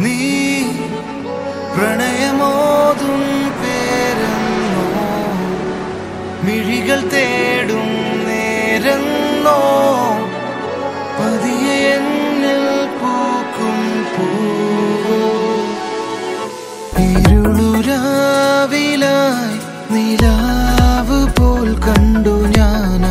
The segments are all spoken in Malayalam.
നീ പ്രണയമോതും പേരെന്നോ? മിഴികൾ തേടും നേരെന്നോ? പതിയെ നിലാവ് പോൽ കണ്ടു ഞാൻ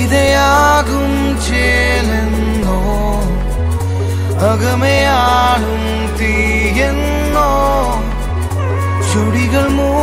കവിതയാകും ചേലെന്നോ? അകമയാളും തീയെന്നോ? ചുടികൾ മൂളാൻ